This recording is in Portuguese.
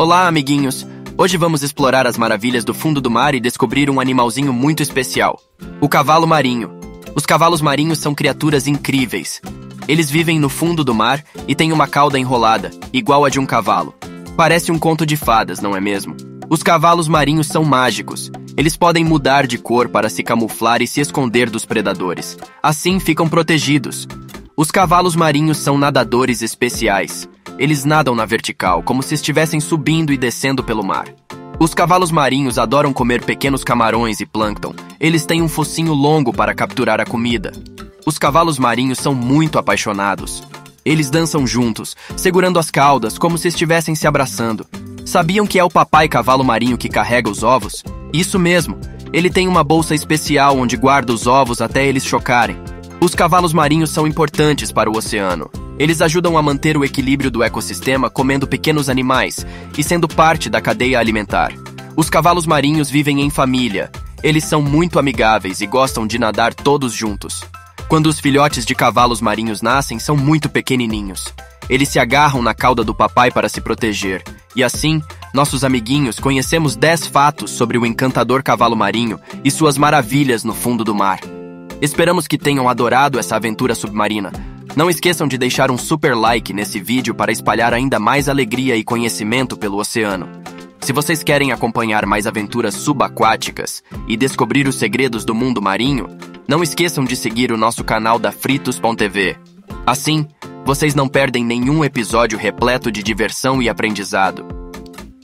Olá, amiguinhos! Hoje vamos explorar as maravilhas do fundo do mar e descobrir um animalzinho muito especial: o cavalo marinho. Os cavalos marinhos são criaturas incríveis. Eles vivem no fundo do mar e têm uma cauda enrolada, igual a de um cavalo. Parece um conto de fadas, não é mesmo? Os cavalos marinhos são mágicos. Eles podem mudar de cor para se camuflar e se esconder dos predadores. Assim ficam protegidos. Os cavalos marinhos são nadadores especiais. Eles nadam na vertical, como se estivessem subindo e descendo pelo mar. Os cavalos marinhos adoram comer pequenos camarões e plâncton. Eles têm um focinho longo para capturar a comida. Os cavalos marinhos são muito apaixonados. Eles dançam juntos, segurando as caudas como se estivessem se abraçando. Sabiam que é o papai cavalo marinho que carrega os ovos? Isso mesmo. Ele tem uma bolsa especial onde guarda os ovos até eles chocarem. Os cavalos marinhos são importantes para o oceano. Eles ajudam a manter o equilíbrio do ecossistema comendo pequenos animais e sendo parte da cadeia alimentar. Os cavalos marinhos vivem em família. Eles são muito amigáveis e gostam de nadar todos juntos. Quando os filhotes de cavalos marinhos nascem, são muito pequenininhos. Eles se agarram na cauda do papai para se proteger. E assim, nossos amiguinhos conhecemos 10 fatos sobre o encantador cavalo marinho e suas maravilhas no fundo do mar. Esperamos que tenham adorado essa aventura submarina. Não esqueçam de deixar um super like nesse vídeo para espalhar ainda mais alegria e conhecimento pelo oceano. Se vocês querem acompanhar mais aventuras subaquáticas e descobrir os segredos do mundo marinho, não esqueçam de seguir o nosso canal da Fritos.tv. Assim, vocês não perdem nenhum episódio repleto de diversão e aprendizado.